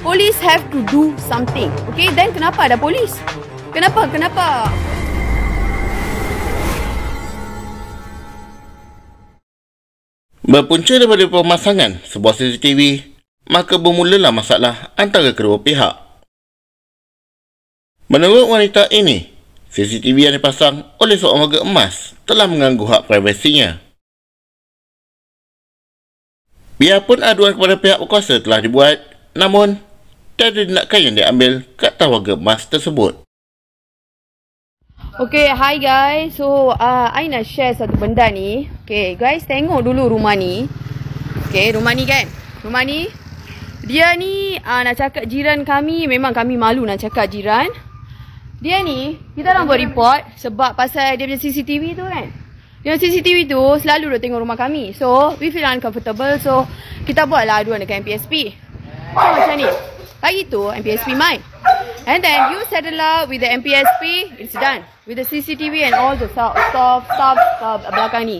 Police have to do something. Okay, then kenapa ada polis? Kenapa? Kenapa? Berpunca daripada pemasangan sebuah CCTV, maka bermulalah masalah antara kedua pihak. Menurut wanita ini, CCTV yang dipasang oleh seorang warga emas telah mengganggu hak privasinya. Biarpun aduan kepada pihak berkuasa telah dibuat, namun tiada tindakan yang diambil ke atas warga emas tersebut. Okay, hi guys. So, uh, I nak share satu benda ni. Okay, guys, tengok dulu rumah ni. Okay, rumah ni kan? Rumah ni. Dia ni uh, nak cakap jiran kami. Memang kami malu nak cakap jiran. Dia ni, kita orang buat report sebab pasal dia punya CCTV tu kan. Dia punya CCTV tu selalu dia tengok rumah kami. So, we feel uncomfortable. So, kita buatlah aduan dekat MPSP. So, macam ni. Lagi tu, MPSP main. And then you settle up with the MPSP, it's done. With the CCTV and all the stuff, stuff, stuff, stuff belakang ni.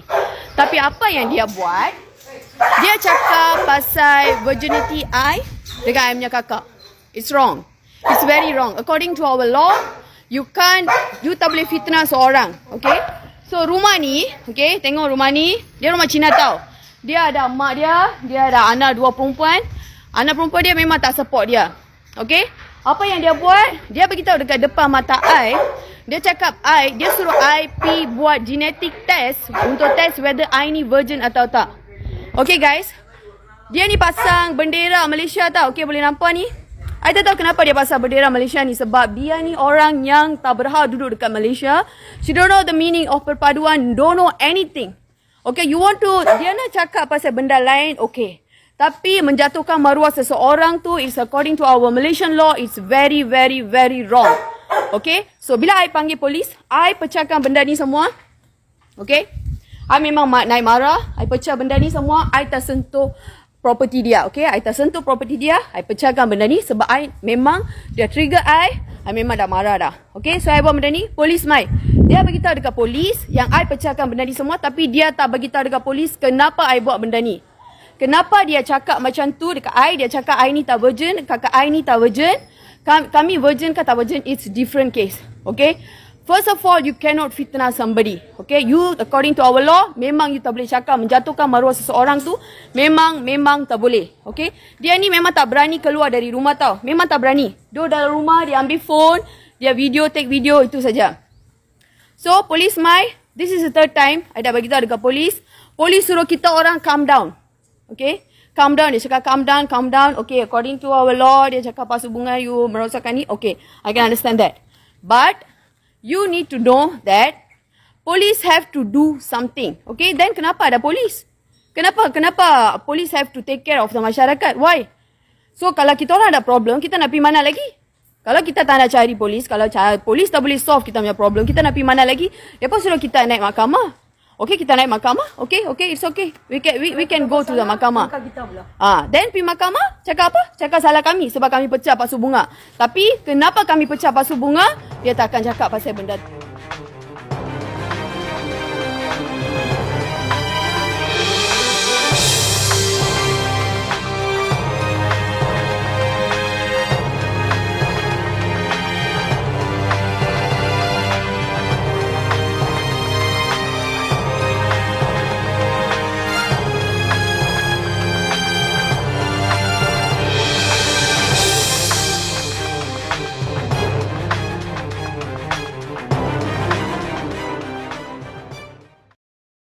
Tapi apa yang dia buat, dia cakap pasal virginity I dekat I punya kakak. It's wrong. It's very wrong. According to our law, you can't, you tak boleh fitnah seorang. Okay? So rumah ni, okay, tengok rumah ni, dia rumah Cina tau. Dia ada mak dia, dia ada anak dua perempuan. Anak perempuan dia memang tak support dia. Okay? Apa yang dia buat? Dia beritahu dekat depan mata I. Dia cakap I, dia suruh I pi buat genetic test untuk test whether I ni virgin atau tak. Okay guys. Dia ni pasang bendera Malaysia tau. Okay boleh nampak ni. I tak tahu kenapa dia pasang bendera Malaysia ni. Sebab dia ni orang yang tak berhak duduk dekat Malaysia. She don't know the meaning of perpaduan. Don't know anything. Okay you want to, dia nak cakap pasal benda lain. Okay. Tapi menjatuhkan maruah seseorang tu is according to our Malaysian law it's very very very wrong. Okay? So bila I panggil polis, I pecahkan benda ni semua. Okay? I memang naik marah, I pecah benda ni semua, I tersentuh property dia. Okay? I tersentuh property dia, I pecahkan benda ni sebab I memang dia trigger I, I memang dah marah dah. Okay? So I buat benda ni, polis mai. Dia beritahu dekat polis yang I pecahkan benda ni semua tapi dia tak beritahu dekat polis kenapa I buat benda ni. Kenapa dia cakap macam tu dekat I? Dia cakap I ni tak virgin, kakak I ni tak virgin. Kami virgin ke tak virgin, it's different case. Okay? First of all, you cannot fitnah somebody. Okay? You, according to our law, memang you tak boleh cakap menjatuhkan maruah seseorang tu. Memang, memang tak boleh. Okay? Dia ni memang tak berani keluar dari rumah tau. Memang tak berani. Dia dalam rumah, dia ambil phone, dia video, take video, itu saja. So, police mai, this is the third time, I dah bagi tahu dekat polis. Polis suruh kita orang calm down. Okay. Calm down. Dia cakap calm down, calm down. Okay. According to our law, dia cakap pasu bunga you merosakkan ni. Okay. I can understand that. But, you need to know that police have to do something. Okay. Then kenapa ada police? Kenapa? Kenapa police have to take care of the masyarakat? Why? So, kalau kita orang ada problem, kita nak pergi mana lagi? Kalau kita tak nak cari polis, kalau cari polis tak boleh solve kita punya problem, kita nak pergi mana lagi? Pun suruh kita naik mahkamah. Okay, kita naik mahkamah. Okay, okay, it's okay. We can we, we can go to the mahkamah. Ah, then pergi mahkamah, cakap apa? Cakap salah kami sebab kami pecah pasu bunga. Tapi kenapa kami pecah pasu bunga? Dia tak akan cakap pasal benda tu.